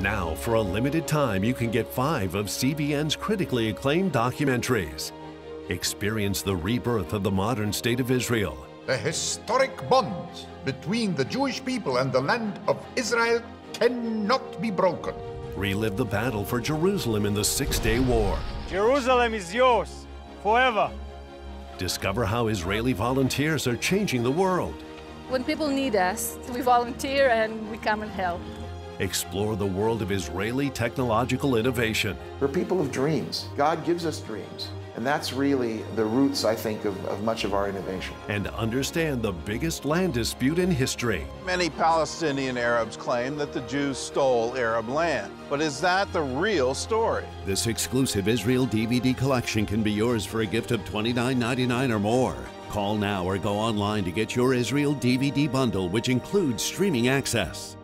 Now, for a limited time, you can get five of CBN's critically acclaimed documentaries. Experience the rebirth of the modern state of Israel. The historic bonds between the Jewish people and the land of Israel cannot be broken. Relive the battle for Jerusalem in the Six Day War. Jerusalem is yours forever. Discover how Israeli volunteers are changing the world. When people need us, we volunteer and we come and help. Explore the world of Israeli technological innovation. We're people of dreams. God gives us dreams. And that's really the roots, I think, of, of, much of our innovation. And understand the biggest land dispute in history. Many Palestinian Arabs claim that the Jews stole Arab land. But is that the real story? This exclusive Israel DVD collection can be yours for a gift of $29.99 or more. Call now or go online to get your Israel DVD bundle, which includes streaming access.